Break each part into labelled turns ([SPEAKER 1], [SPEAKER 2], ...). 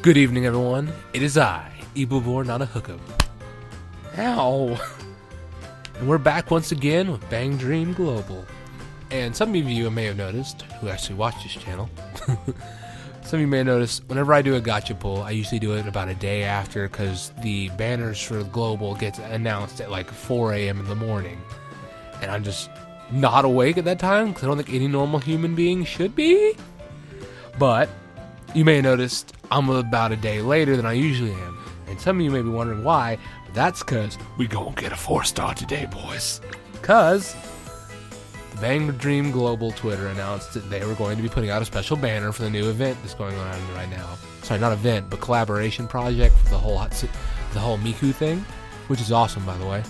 [SPEAKER 1] Good evening, everyone. It is I, Eibbor Nanahcub. Ow! And we're back once again with Bang Dream Global. And some of you may have noticed, who actually watch this channel, some of you may have noticed, whenever I do a gacha pull, I usually do it about a day after because the banners for Global get announced at like 4 a.m. in the morning. And I'm just not awake at that time because I don't think any normal human being should be. But you may have noticed I'm about a day later than I usually am. And some of you may be wondering why, but that's because we gonna get a four star today, boys. Because the Bang Dream Global Twitter announced that they were going to be putting out a special banner for the new event that's going on right now. Sorry, not event, but collaboration project for the whole the whole Miku thing, which is awesome, by the way.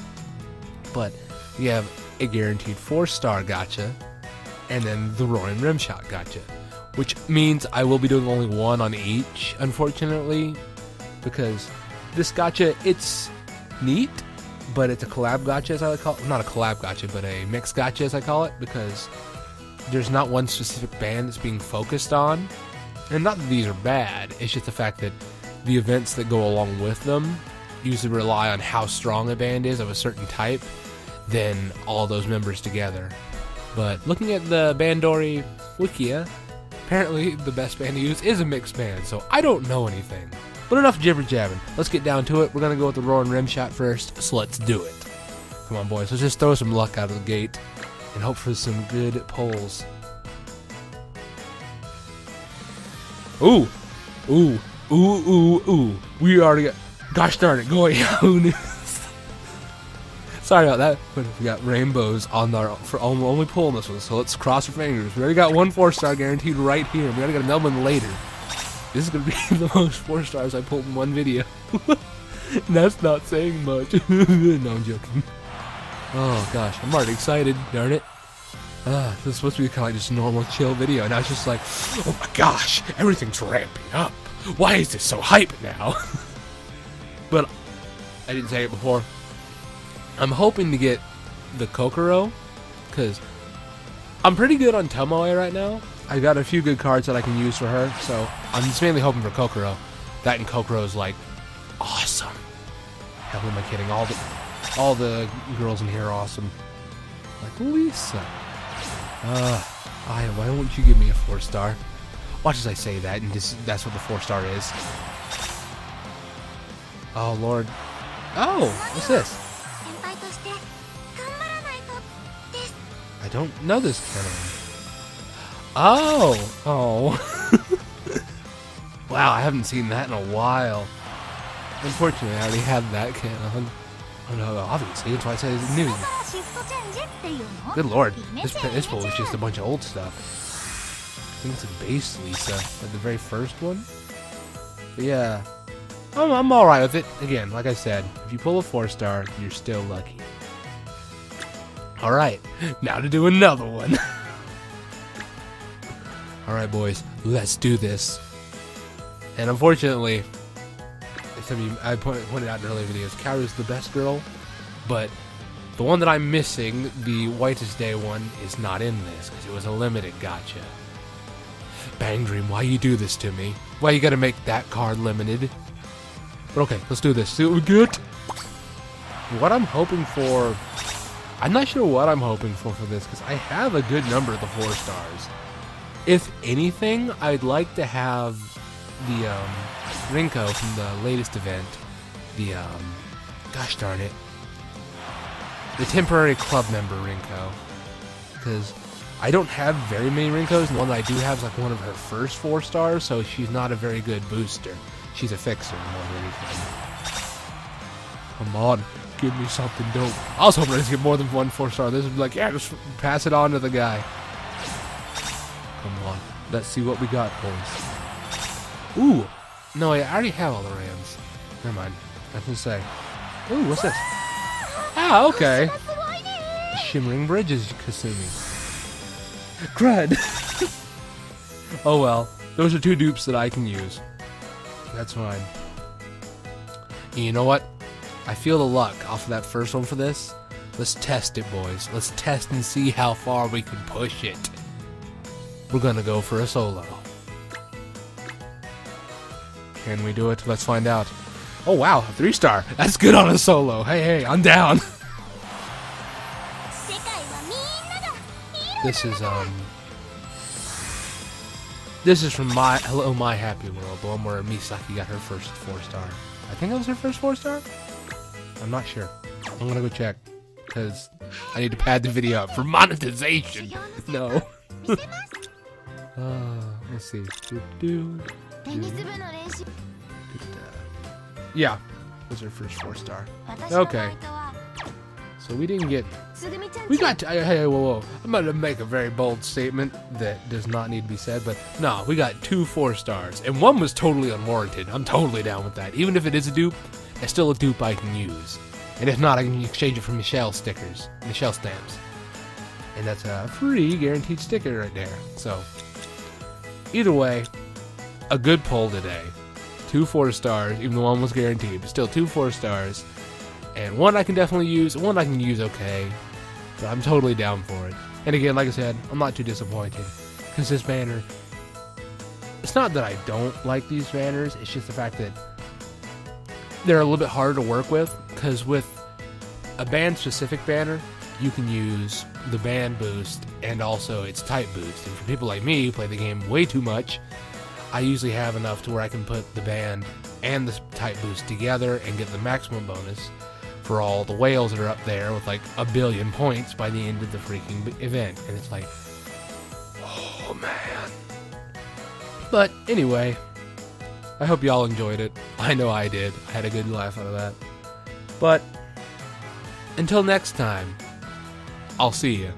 [SPEAKER 1] But we have a guaranteed four star gacha, and then the Roaring Rimshot gacha which means I will be doing only one on each, unfortunately, because this gacha, it's neat, but it's a collab gacha, as I call it. Not a collab gacha, but a mixed gacha, as I call it, because there's not one specific band that's being focused on. And not that these are bad, it's just the fact that the events that go along with them usually rely on how strong a band is of a certain type than all those members together. But looking at the Bandori Wikia, Apparently, the best band to use is a mixed band, so I don't know anything. But enough jibber jabbing. Let's get down to it. We're gonna go with the Roaring Rimshot first, so let's do it. Come on, boys. Let's just throw some luck out of the gate and hope for some good pulls. Ooh, ooh, ooh, ooh, ooh. We already got. Gosh darn it, go away. Sorry about that, but we got rainbows on our for only pulling this one. So let's cross our fingers. We already got one four star guaranteed right here. We already got another one later. This is gonna be the most four stars I pulled in one video. And that's not saying much. no, I'm joking. Oh gosh, I'm already excited. Darn it. Uh, this is supposed to be kind of like just normal chill video, and now it's just like, oh my gosh, everything's ramping up. Why is this so hype now? but I didn't say it before. I'm hoping to get the Kokoro, because I'm pretty good on Tomoe right now. I got a few good cards that I can use for her, so I'm just mainly hoping for Kokoro. That and Kokoro is like awesome. Hell, am I kidding? All the all the girls in here are awesome. Like Lisa. Uh, I, why won't you give me a four star? Watch as I say that, and just, that's what the four star is. Oh lord. Oh, what's this? I don't know this canon. Oh! Oh. wow, I haven't seen that in a while. Unfortunately, I already had that canon. Oh no, obviously, that's why I said it's new. Good lord, this, this is just a bunch of old stuff. I think it's a base Lisa, like the very first one. But yeah, I'm, I'm alright with it. Again, like I said, if you pull a 4-star, you're still lucky. Alright, now to do another one. Alright, boys, let's do this. And unfortunately, some of you, I pointed out in earlier videos, Kaoru's the best girl, but the one that I'm missing, the Whitest Day one, is not in this because it was a limited gacha. Bang Dream, why you do this to me? Why you gotta make that card limited? But okay, let's do this. See what we get. What I'm hoping for I'm not sure what I'm hoping for for this because I have a good number of the four stars. If anything, I'd like to have the um, Rinko from the latest event. The um, gosh darn it, the temporary club member Rinko, because I don't have very many Rinkos. And the one that I do have is like one of her first four stars, so she's not a very good booster. She's a fixer more than anything. Come on give me something dope. I was hoping to get more than one four star. This be like, yeah, just pass it on to the guy. Come on. Let's see what we got, boys. Ooh. No, I already have all the Rams. Never mind. I can say. Ooh, what's this? Ah, okay. Shimmering Bridges, Kasumi. Crud. oh well. Those are two dupes that I can use. That's fine. And you know what? I feel the luck off of that first one for this. Let's test it, boys. Let's test and see how far we can push it. We're gonna go for a solo. Can we do it? Let's find out. Oh wow, a three star. That's good on a solo. Hey, hey, I'm down. this is um. This is from my Hello My Happy World, the one where Misaki got her first four star. I think that was her first four star. I'm not sure. I'm gonna go check because I need to pad the video up for monetization. No. uh, let's see. Do, do, do. Yeah, was her first four star. Okay. So we didn't get. We got. hey, hey, whoa, whoa! I'm about to make a very bold statement that does not need to be said, but no, we got two four stars, and one was totally unwarranted. I'm totally down with that. Even if it is a dupe, it's still a dupe I can use. And if not, I can exchange it for Michelle stickers, Michelle stamps. And that's a free guaranteed sticker right there. So, either way, a good pull today. Two four stars, even though one was guaranteed, but still two four stars. And one I can definitely use, one I can use okay. But I'm totally down for it. And again, like I said, I'm not too disappointed. Because this banner, it's not that I don't like these banners, it's just the fact that they're a little bit harder to work with. Because with a band specific banner, you can use the band boost and also its type boost. And for people like me who play the game way too much, I usually have enough to where I can put the band and the type boost together and get the maximum bonus for all the whales that are up there with like a billion points by the end of the freaking event. And it's like, oh man. But anyway, I hope y'all enjoyed it. I know I did. I had a good laugh out of that. But until next time, I'll see you.